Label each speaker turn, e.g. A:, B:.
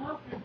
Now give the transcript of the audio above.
A: Okay.